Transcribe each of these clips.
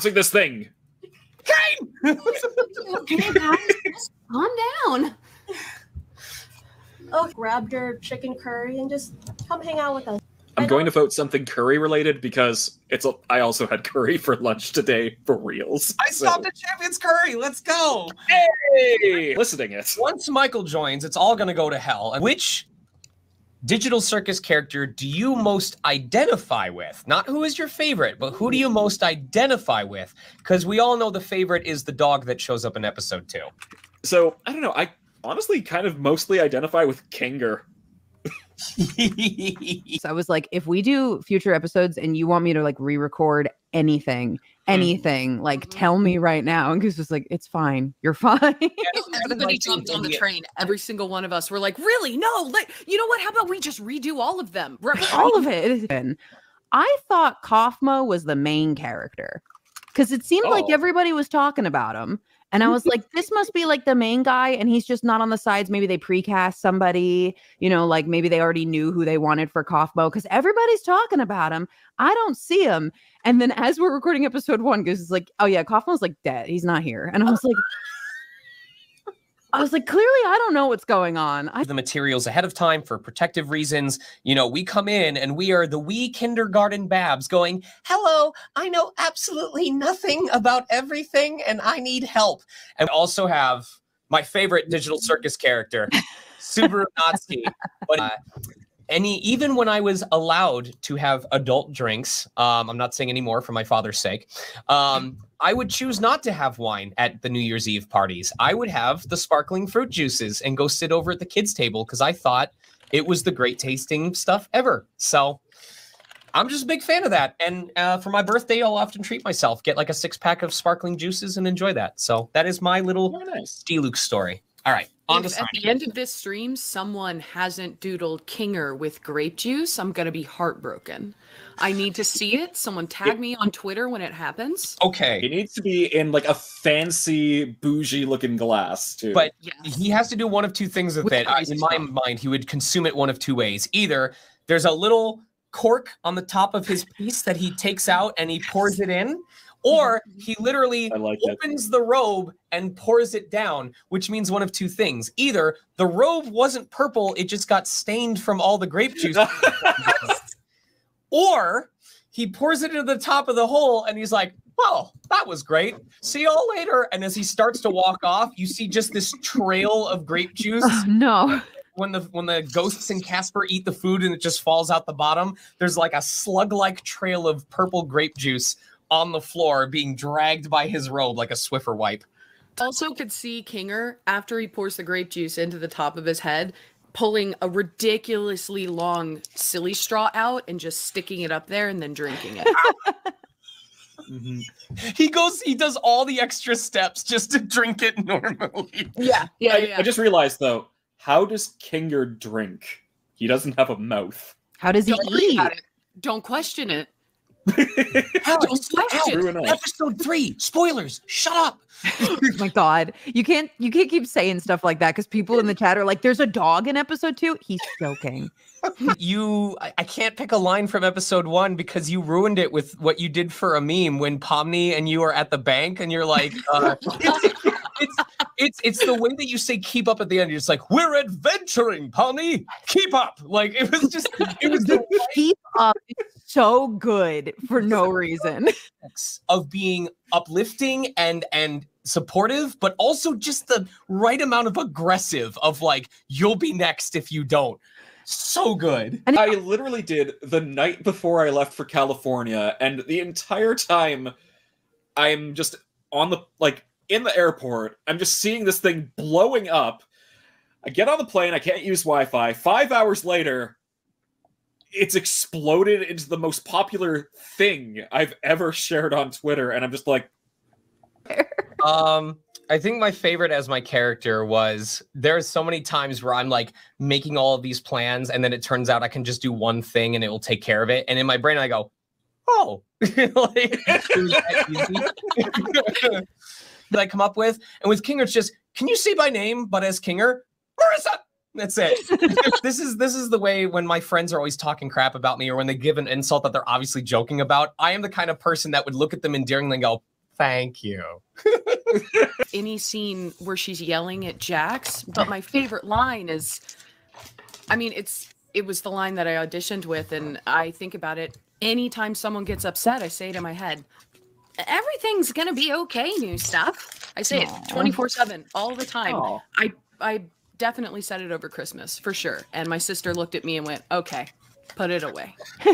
those. Hey, who's announcing this thing? Caine! okay, guys, just calm down. Oh, grabbed your chicken curry and just come hang out with us. I'm going to vote something curry related because it's. A, I also had curry for lunch today for reals. I stopped at Champions Curry. Let's go. Hey, listening it. Once Michael joins, it's all going to go to hell. And Which digital circus character do you most identify with? Not who is your favorite, but who do you most identify with? Because we all know the favorite is the dog that shows up in episode two. So I don't know. I honestly kind of mostly identify with Kinger. So I was like, if we do future episodes and you want me to like re-record anything, Mm-hmm. anything, like tell me right now. And Goose was like, it's fine. You're fine. Everybody jumped on the train. Every single one of us were like, really? No, let, you know what? How about we just redo all of them? All of it. in. I thought Kaufmo was the main character because it seemed like Oh. everybody was talking about him. And I mm-hmm. was like, this must be like the main guy, and he's just not on the sides. Maybe they precast somebody, you know, like maybe they already knew who they wanted for Kaufmo because everybody's talking about him. I don't see him. And then as we're recording episode one, Goose is like, oh yeah, Kaufmo's like dead. He's not here. And I was like, I was like, clearly I don't know what's going on. I have the materials ahead of time for protective reasons. You know, we come in and we are the wee kindergarten babs going, Hello, I know absolutely nothing about everything and I need help. And we also have my favorite digital circus character, Subaru Natsuki. But uh, any even when I was allowed to have adult drinks, um, I'm not saying anymore for my father's sake. Um, I would choose not to have wine at the New Year's Eve parties. I would have the sparkling fruit juices and go sit over at the kids' table because I thought it was the great tasting stuff ever. So I'm just a big fan of that. And uh, for my birthday, I'll often treat myself, get like a six pack of sparkling juices and enjoy that. So that is my little Very nice. Deluxe story. All right, on If at the end of this stream, someone hasn't doodled Kinger with grape juice, I'm gonna be heartbroken. I need to see it. Someone tag me on Twitter when it happens. Okay. It needs to be in like a fancy, bougie looking glass too. but Yes. he has to do one of two things with, With it. In my stuff. mind, he would consume it one of two ways. Either there's a little cork on the top of his piece that he takes out and he pours it in, or he literally like that. opens the robe and pours it down, which means one of two things. Either the robe wasn't purple, it just got stained from all the grape juice, or he pours it into the top of the hole and he's like, well, that was great. See y'all later. And as he starts to walk off, you see just this trail of grape oh, juice oh, no. when the when the ghosts and Casper eat the food and it just falls out the bottom. There's like a slug-like trail of purple grape juice on the floor being dragged by his robe like a Swiffer wipe. Also, could see Kinger after he pours the grape juice into the top of his head, pulling a ridiculously long silly straw out and just sticking it up there and then drinking it. Mhm. He goes, he does all the extra steps just to drink it normally. yeah, yeah, I, yeah. I just realized though, how does Kinger drink? He doesn't have a mouth. How does he Don't eat? Don't question it. Alex, Don't question it. episode three, spoilers, shut up. oh my god. You can't you can't keep saying stuff like that because people in the chat are like there's a dog in episode two? He's joking. You I, I can't pick a line from episode one because you ruined it with what you did for a meme when Pomni and you are at the bank and you're like uh, it's, it's it's it's the way that you say keep up at the end. You're just like we're adventuring Pomni keep up. Like it was just it was the keep up so good for no reason. of being uplifting and and supportive but also just the right amount of aggressive of like you'll be next if you don't. So good. And I literally did the night before I left for California, and the entire time I'm just on the like in the airport, I'm just seeing this thing blowing up. I get on the plane, I can't use Wi-Fi. Five hours later, it's exploded into the most popular thing I've ever shared on Twitter, and I'm just like, Um, I think my favorite as my character was there's so many times where I'm like making all of these plans and then it turns out I can just do one thing and it will take care of it. And in my brain I go, oh, like, it was that I come up with. And with Kinger, it's just, can you say my name, but as Kinger, Marissa, That's it. this is this is the way when my friends are always talking crap about me or when they give an insult that they're obviously joking about. I am the kind of person that would look at them endearingly and go, "Thank you." any scene where she's yelling at Jax, but my favorite line is I mean, it's it was the line that I auditioned with and I think about it anytime someone gets upset, I say it in my head, everything's going to be okay, new stuff. I say Aw. it 24/7 all the time. Aw. I I definitely said it over Christmas for sure. And my sister looked at me and went, "Okay, put it away."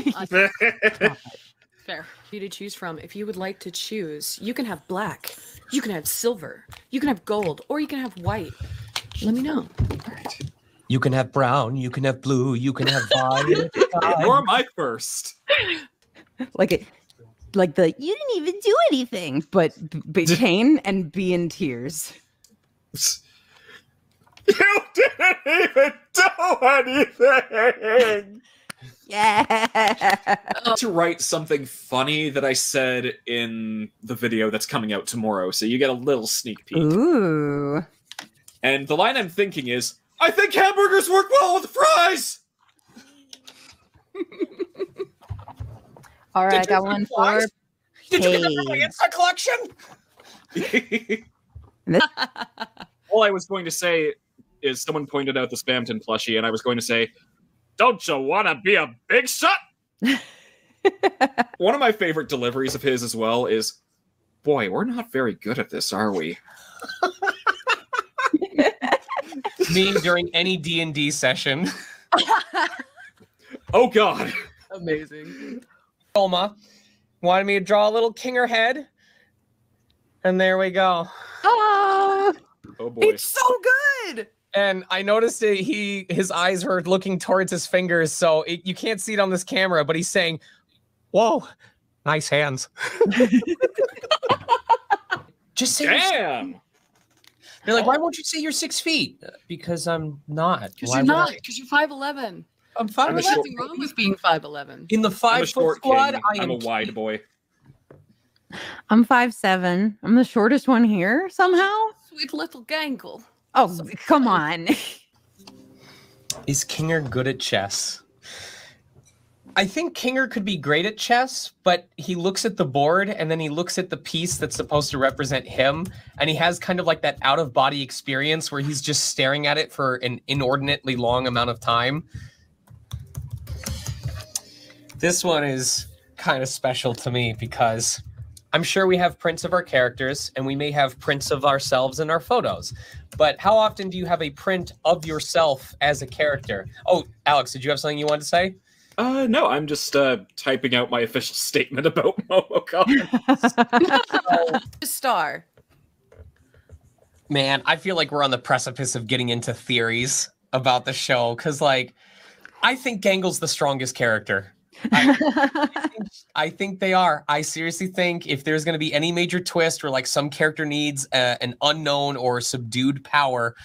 Fair. You to choose from. If you would like to choose, you can have black, you can have silver, you can have gold, or you can have white. Let me know. You can have brown, you can have blue, you can have violet. Or my first. like it like the you didn't even do anything but be pain and be in tears You didn't even do anything. yeah to write something funny that I said in the video that's coming out tomorrow, so you get a little sneak peek. ooh And the line I'm thinking is, "I think hamburgers work well with fries." all right i Did you got one for fries? Did you get the from my Paige. Insta collection? All I was going to say is someone pointed out the Spamton plushie, and I was going to say, "Don't you want to be a big shot?" One of my favorite deliveries of his as well is, "Boy, we're not very good at this, are we?" Me during any D and D session. Oh God! Amazing. Oma wanted me to draw a little kinger head, and there we go. oh Oh boy! It's so good. And I noticed that he his eyes were looking towards his fingers, so it, you can't see it on this camera, but he's saying, "Whoa, nice hands." Just say. you're- Damn! They're like, why won't you say you're six feet? Because I'm not. Because you're not. Because you're 5'11. I'm five. I'm a There's short- nothing wrong with being 5'11. In the I'm a five foot squad, king. I am I'm a wide boy. i'm five seven i'm the shortest one here somehow Sweet little gangle. oh come on Is Kinger good at chess? I think Kinger could be great at chess, but he looks at the board and then he looks at the piece that's supposed to represent him, and he has kind of like that out of body experience where he's just staring at it for an inordinately long amount of time. This one is kind of special to me because I'm sure we have prints of our characters and we may have prints of ourselves in our photos. But how often do you have a print of yourself as a character? Oh, Alex, did you have something you wanted to say? Uh, no, I'm just uh typing out my official statement about Momocon. Star. Man, I feel like we're on the precipice of getting into theories about the show because, like, I think Gangle's the strongest character. I think they are. I seriously think if there's going to be any major twist where, like, some character needs uh, an unknown or subdued power,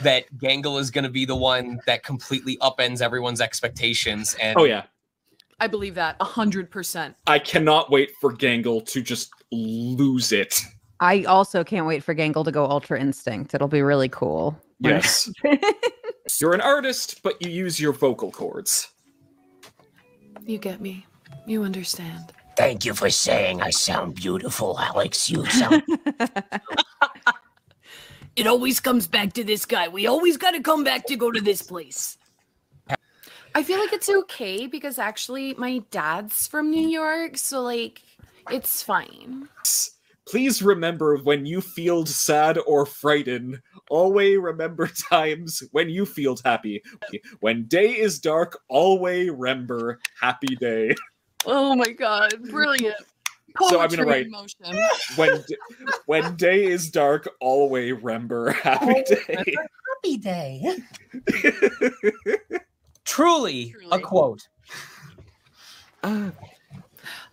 that Gangle is going to be the one that completely upends everyone's expectations. And oh yeah, I believe that a 100%. I cannot wait for Gangle to just lose it. I also can't wait for Gangle to go Ultra Instinct. It'll be really cool. Yes, you're an artist, but you use your vocal cords. You get me. You understand. Thank you for saying I sound beautiful, Alex. You sound. It always comes back to this guy. We always got to come back to go to this place. I feel like it's okay because actually my dad's from New York, so like it's fine. Please remember when you feel sad or frightened, always remember times when you feel happy. When day is dark, always remember happy day. Oh my god, brilliant. So I'm gonna write- in motion. When when day is dark, always remember happy day. Happy day. Truly, a Truly. quote. Uh,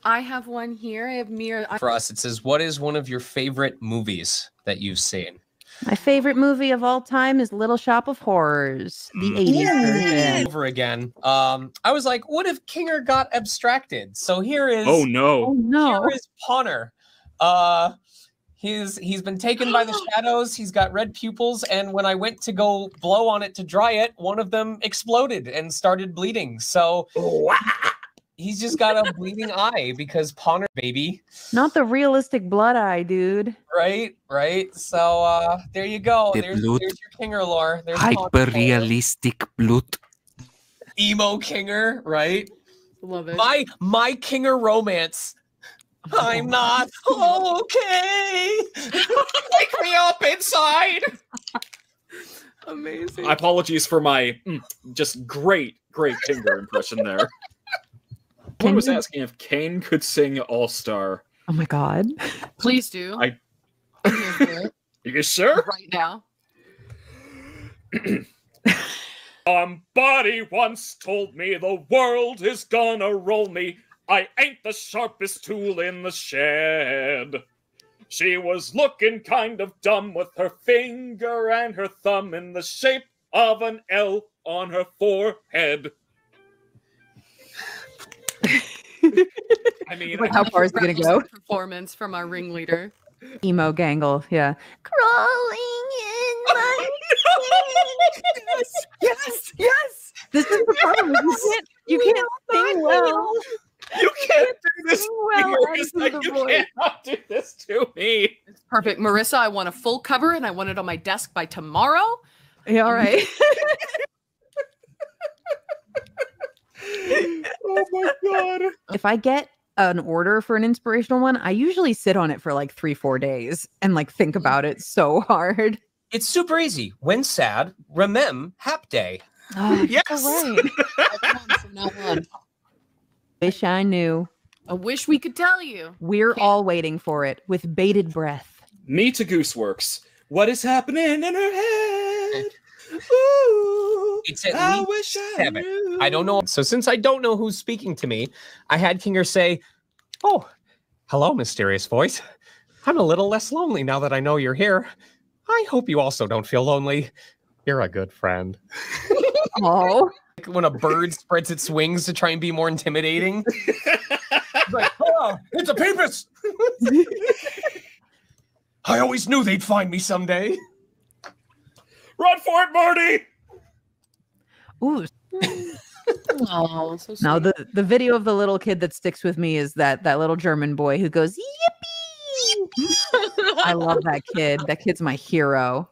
I have one here. I have mirror. I- For us, it says, What is one of your favorite movies that you've seen? My favorite movie of all time is Little Shop of Horrors, the Mm. 80s version. Over again. Um, I was like, What if Kinger got abstracted? So here is Oh no. Oh no. here is Pawner. Uh He's he's been taken by the shadows. He's got red pupils, and when I went to go blow on it to dry it, one of them exploded and started bleeding. So he's just got a bleeding eye because Pawner baby. Not the realistic blood eye, dude. Right, right. So uh there you go. The There's, blood. there's your Kinger lore. There's Hyper-realistic blood. emo Kinger, right? Love it. My my Kinger romance. I'm not okay. Wake me up inside. Amazing. Apologies for my mm, just great, great Kinger impression there. Can was you- asking if Caine could sing All Star. Oh my god. Please do. I- I'm here it You sure? right now. Um, Somebody once told me the world is gonna roll me. I ain't the sharpest tool in the shed. She was looking kind of dumb with her finger and her thumb in the shape of an L on her forehead. I mean, Like, how far is it gonna go? Performance from our ringleader. Emo gangle. Yeah. Crawling in oh, my yes, yes, yes. This is the problem. You can't you can't sing well. you can't do this Sing to well me, and Marissa. You voice. cannot do this to me. Perfect. Marissa, I want a full cover and I want it on my desk by tomorrow. Yeah, all um, right. Oh my god. if I get an order for an inspirational one, I usually sit on it for like three, four days and like think mm. about it so hard. It's super easy. When sad, remem Hap Day. Oh, Yes. all right. From now on. Wish I knew. I wish we could tell you. We're Can't- all waiting for it with bated breath. Me to Gooseworx. What is happening in her head? Eh. Ooh, It's at I least wish I seven. knew. I don't know. So since I don't know who's speaking to me, I had Kinger say, "Oh, hello, mysterious voice. I'm a little less lonely now that I know you're here. I hope you also don't feel lonely. You're a good friend." Oh, Like when a bird spreads its wings to try and be more intimidating. It's like, oh, it's a peepus. I always knew they'd find me someday. Run for it, Marty! Ooh. Oh, so Now the the video of the little kid that sticks with me is that that little German boy who goes yippee. I love that kid. That kid's my hero.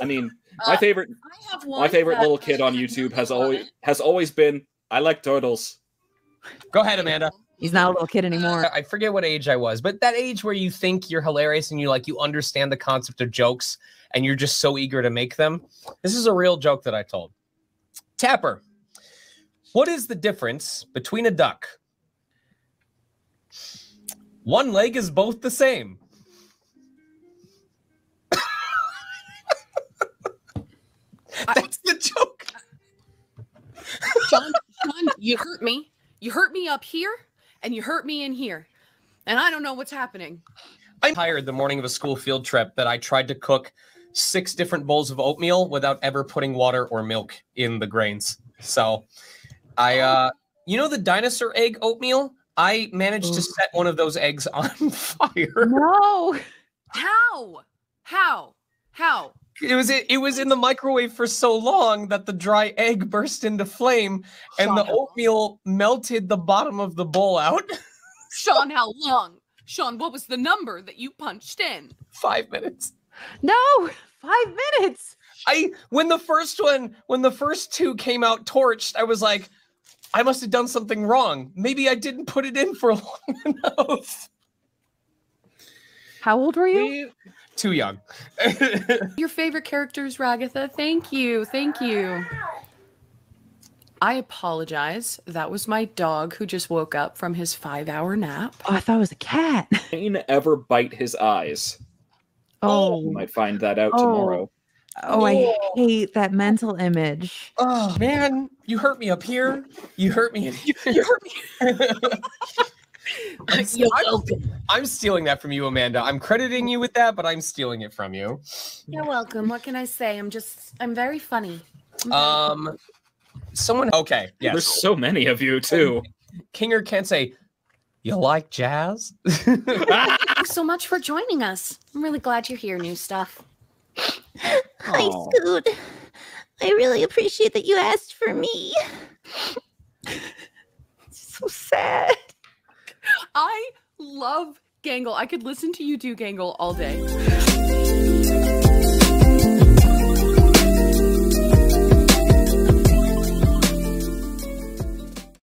I mean, my Uh, favorite I have one my favorite little kid on YouTube has always has always been I like turtles. Go ahead, Amanda. He's not a little kid anymore. I forget what age I was, but that age where you think you're hilarious and you like you understand the concept of jokes and you're just so eager to make them. This is a real joke that I told. Tapper, what is the difference between a duck? One leg is both the same. That's the joke. Sean, Sean, you hurt me. You hurt me up here, and you hurt me in here, and I don't know what's happening. I'm tired the morning of a school field trip that I tried to cook six different bowls of oatmeal without ever putting water or milk in the grains. So I uh you know the dinosaur egg oatmeal? I managed to set one of those eggs on fire. No. How? How? How? It was it, it was in the microwave for so long that the dry egg burst into flame and the Sean, how- oatmeal melted the bottom of the bowl out. Sean, how long? Sean, what was the number that you punched in? 5 minutes. No. Five minutes. I when the first one when the first two came out torched, I was like, I must have done something wrong. Maybe I didn't put it in for long enough. How old were you? We- Too young. Your favorite characters, Ragatha. Thank you. Thank you. I apologize. That was my dog who just woke up from his five hour nap. Oh, I thought it was a cat. Caine ever bite his eyes? Oh, You might find that out Oh. tomorrow. oh, I hate that mental image. oh man, you hurt me up here. You hurt me. You, you hurt me. I'm, s- I'm- I'm stealing that from you, Amanda. I'm crediting you with that, but I'm stealing it from you. You're welcome. What can I say? I'm just, I'm very funny. I'm very Um, someone. Okay, yes. There's so many of you too. Kinger can't say, You like jazz? Thanks so much for joining us. I'm really glad you're here, new stuff. Hi, Aw. Scoot. I really appreciate that you asked for me. so sad. I love Gangle. I could listen to you do Gangle all day.